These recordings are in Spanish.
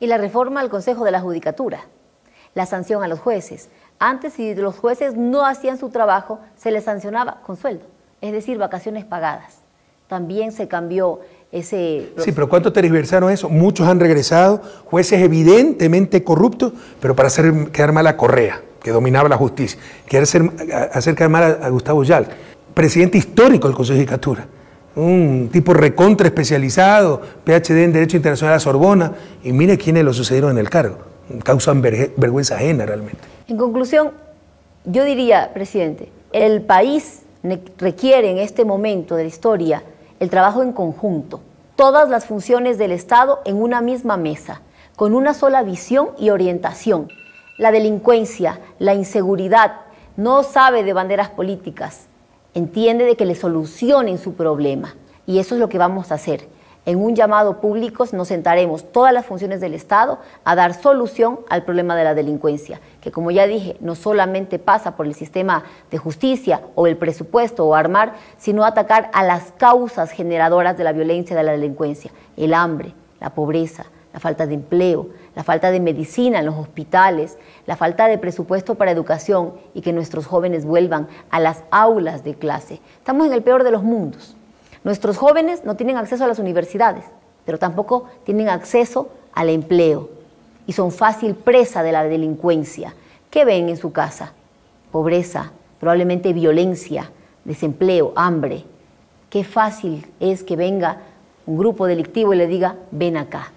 Y la reforma al Consejo de la Judicatura, la sanción a los jueces. Antes, si los jueces no hacían su trabajo, se les sancionaba con sueldo, es decir, vacaciones pagadas. También se cambió ese... Sí, pero ¿cuánto tergiversaron eso? Muchos han regresado, jueces evidentemente corruptos, pero para hacer quedar mal a Correa, que dominaba la justicia, querer hacer, hacer quedar mal a, Gustavo Yal, presidente histórico del Consejo de Judicatura un tipo recontra especializado, PhD en Derecho Internacional a Sorbona, y mire quiénes lo sucedieron en el cargo. Causan vergüenza ajena realmente. En conclusión, yo diría, presidente, el país requiere en este momento de la historia el trabajo en conjunto, todas las funciones del Estado en una misma mesa, con una sola visión y orientación. La delincuencia, la inseguridad, no sabe de banderas políticas, entiende de que le solucionen su problema. Y eso es lo que vamos a hacer. En un llamado público nos sentaremos todas las funciones del Estado a dar solución al problema de la delincuencia, que como ya dije, no solamente pasa por el sistema de justicia o el presupuesto o armar, sino atacar a las causas generadoras de la violencia de la delincuencia, el hambre, la pobreza, la falta de empleo, la falta de medicina en los hospitales, la falta de presupuesto para educación y que nuestros jóvenes vuelvan a las aulas de clase. Estamos en el peor de los mundos. Nuestros jóvenes no tienen acceso a las universidades, pero tampoco tienen acceso al empleo y son fácil presa de la delincuencia. ¿Qué ven en su casa? Pobreza, probablemente violencia, desempleo, hambre. Qué fácil es que venga un grupo delictivo y le diga, ven acá.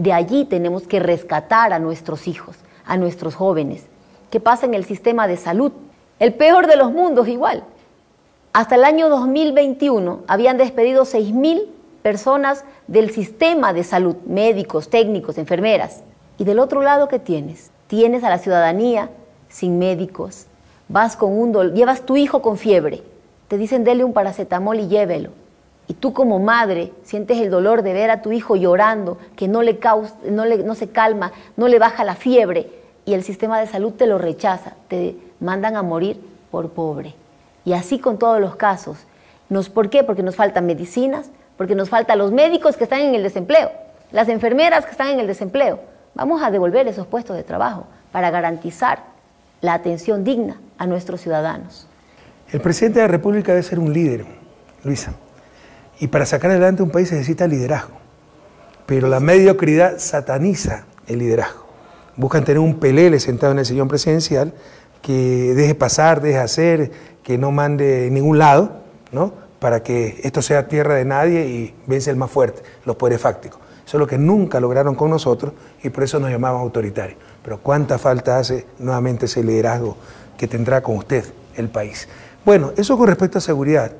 De allí tenemos que rescatar a nuestros hijos, a nuestros jóvenes. ¿Qué pasa en el sistema de salud? El peor de los mundos igual. Hasta el año 2021 habían despedido 6.000 personas del sistema de salud, médicos, técnicos, enfermeras. Y del otro lado, ¿qué tienes? Tienes a la ciudadanía sin médicos. Vas con un dolor, llevas tu hijo con fiebre. Te dicen, dele un paracetamol y llévelo y tú como madre sientes el dolor de ver a tu hijo llorando, que no, le causa, no, le, no se calma, no le baja la fiebre, y el sistema de salud te lo rechaza, te mandan a morir por pobre. Y así con todos los casos. Nos, ¿Por qué? Porque nos faltan medicinas, porque nos faltan los médicos que están en el desempleo, las enfermeras que están en el desempleo. Vamos a devolver esos puestos de trabajo para garantizar la atención digna a nuestros ciudadanos. El presidente de la República debe ser un líder, Luisa. Y para sacar adelante un país se necesita liderazgo. Pero la mediocridad sataniza el liderazgo. Buscan tener un pelele sentado en el sillón presidencial que deje pasar, deje hacer, que no mande en ningún lado, ¿no? Para que esto sea tierra de nadie y vence el más fuerte, los poderes fácticos. Eso es lo que nunca lograron con nosotros y por eso nos llamaban autoritarios. Pero cuánta falta hace nuevamente ese liderazgo que tendrá con usted el país. Bueno, eso con respecto a seguridad.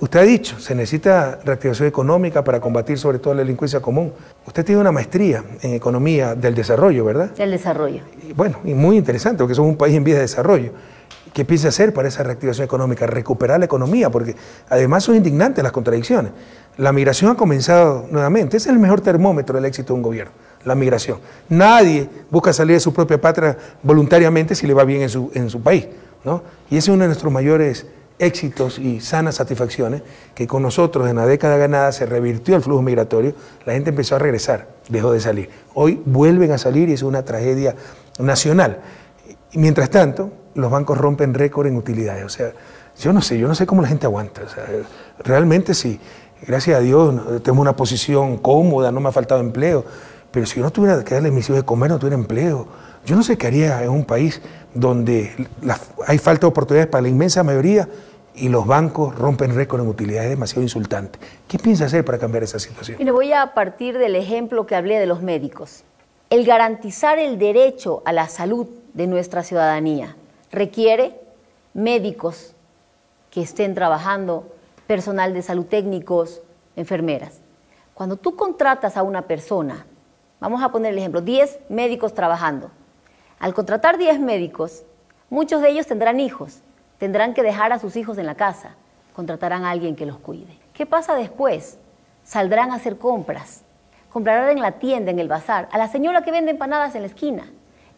Usted ha dicho, se necesita reactivación económica para combatir sobre todo la delincuencia común. Usted tiene una maestría en economía del desarrollo, ¿verdad? Del desarrollo. Y bueno, y muy interesante, porque somos un país en vías de desarrollo. ¿Qué piensa hacer para esa reactivación económica? Recuperar la economía, porque además son indignantes las contradicciones. La migración ha comenzado nuevamente, es el mejor termómetro del éxito de un gobierno, la migración. Nadie busca salir de su propia patria voluntariamente si le va bien en su, en su país, ¿no? Y ese es uno de nuestros mayores éxitos y sanas satisfacciones, que con nosotros en la década ganada se revirtió el flujo migratorio, la gente empezó a regresar, dejó de salir. Hoy vuelven a salir y es una tragedia nacional. Mientras tanto, los bancos rompen récord en utilidades. O sea, yo no sé, yo no sé cómo la gente aguanta. realmente sí, gracias a Dios tengo una posición cómoda, no me ha faltado empleo, pero si yo no tuviera que darle mis hijos de comer, no tuviera empleo. Yo no sé qué haría en un país donde hay falta de oportunidades para la inmensa mayoría y los bancos rompen récord en utilidades demasiado insultante. ¿Qué piensa hacer para cambiar esa situación? Mire, voy a partir del ejemplo que hablé de los médicos. El garantizar el derecho a la salud de nuestra ciudadanía requiere médicos que estén trabajando, personal de salud técnicos, enfermeras. Cuando tú contratas a una persona, vamos a poner el ejemplo, 10 médicos trabajando. Al contratar 10 médicos, muchos de ellos tendrán hijos Tendrán que dejar a sus hijos en la casa, contratarán a alguien que los cuide. ¿Qué pasa después? Saldrán a hacer compras, comprarán en la tienda, en el bazar, a la señora que vende empanadas en la esquina.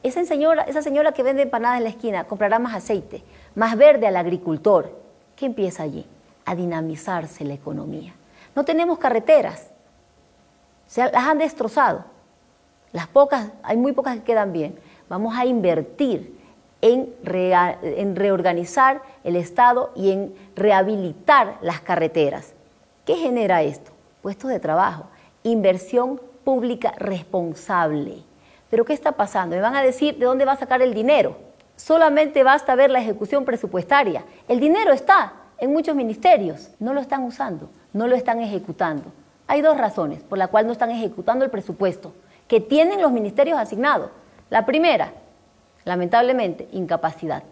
Esa señora, esa señora que vende empanadas en la esquina comprará más aceite, más verde al agricultor. ¿Qué empieza allí? A dinamizarse la economía. No tenemos carreteras, se las han destrozado. las pocas, hay muy pocas que quedan bien, vamos a invertir en, reorganizar el Estado y en rehabilitar las carreteras. ¿Qué genera esto? Puestos de trabajo, inversión pública responsable. Pero ¿qué está pasando? Me van a decir de dónde va a sacar el dinero. Solamente basta ver la ejecución presupuestaria. El dinero está en muchos ministerios, no lo están usando, no lo están ejecutando. Hay dos razones por las cuales no están ejecutando el presupuesto que tienen los ministerios asignados. La primera, lamentablemente, incapacidad.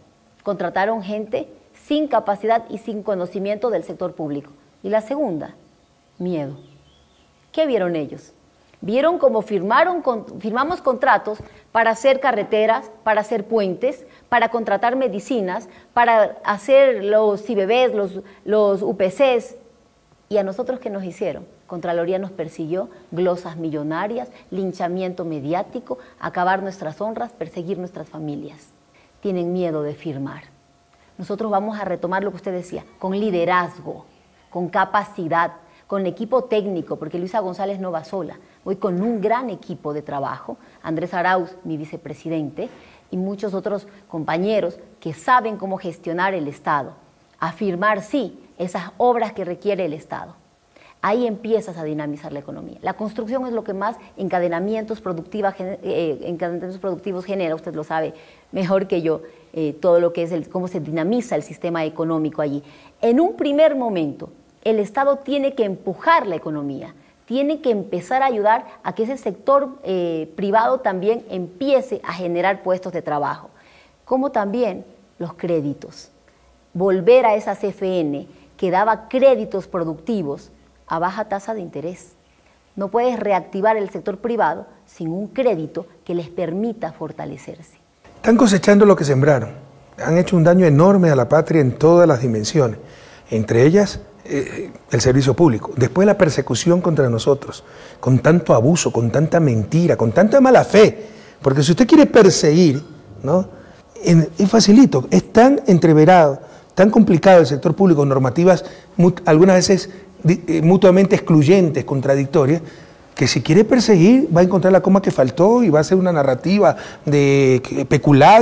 Contrataron gente sin capacidad y sin conocimiento del sector público. Y la segunda, miedo. ¿Qué vieron ellos? Vieron cómo firmaron, firmamos contratos para hacer carreteras, para hacer puentes, para contratar medicinas, para hacer los IBBs, los, los UPCs. ¿Y a nosotros qué nos hicieron? Contraloría nos persiguió, glosas millonarias, linchamiento mediático, acabar nuestras honras, perseguir nuestras familias. Tienen miedo de firmar. Nosotros vamos a retomar lo que usted decía, con liderazgo, con capacidad, con equipo técnico, porque Luisa González no va sola, voy con un gran equipo de trabajo, Andrés Arauz, mi vicepresidente, y muchos otros compañeros que saben cómo gestionar el Estado, afirmar sí esas obras que requiere el Estado. Ahí empiezas a dinamizar la economía. La construcción es lo que más encadenamientos, eh, encadenamientos productivos genera, usted lo sabe mejor que yo, eh, todo lo que es el, cómo se dinamiza el sistema económico allí. En un primer momento, el Estado tiene que empujar la economía, tiene que empezar a ayudar a que ese sector eh, privado también empiece a generar puestos de trabajo, como también los créditos. Volver a esa CFN que daba créditos productivos a baja tasa de interés. No puedes reactivar el sector privado sin un crédito que les permita fortalecerse. Están cosechando lo que sembraron. Han hecho un daño enorme a la patria en todas las dimensiones, entre ellas eh, el servicio público, después la persecución contra nosotros, con tanto abuso, con tanta mentira, con tanta mala fe, porque si usted quiere perseguir, ¿no? es facilito, es tan entreverado, tan complicado el sector público, normativas algunas veces mutuamente excluyentes, contradictorias, que si quiere perseguir va a encontrar la coma que faltó y va a ser una narrativa de peculada.